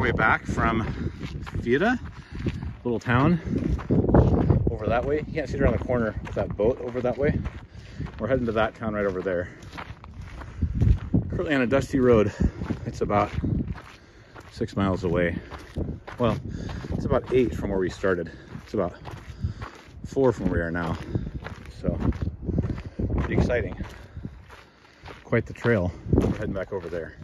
way back from Fira, little town over that way. You can't see it around the corner with that boat over that way. We're heading to that town right over there. Currently on a dusty road. It's about six miles away. Well, it's about eight from where we started. It's about four from where we are now. So, pretty exciting. Quite the trail. We're heading back over there.